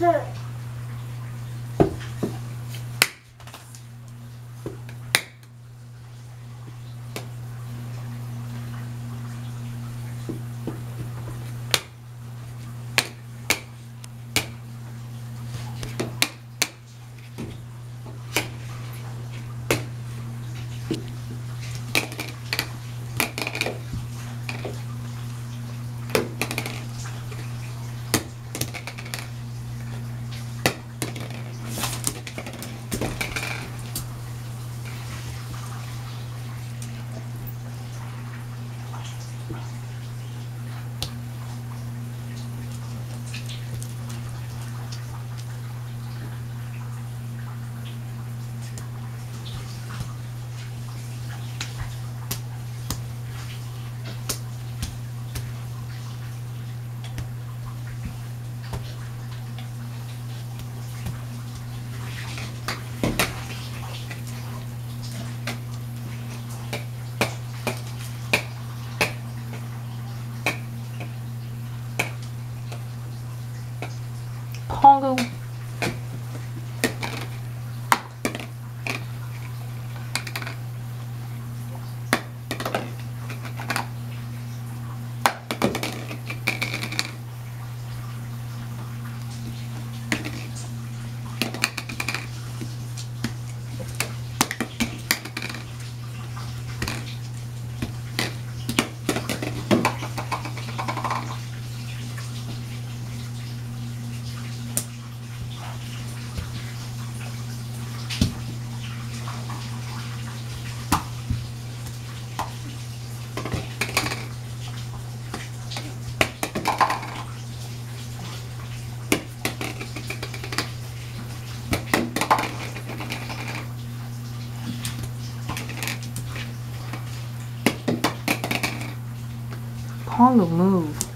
Sir. Con. Pongo move.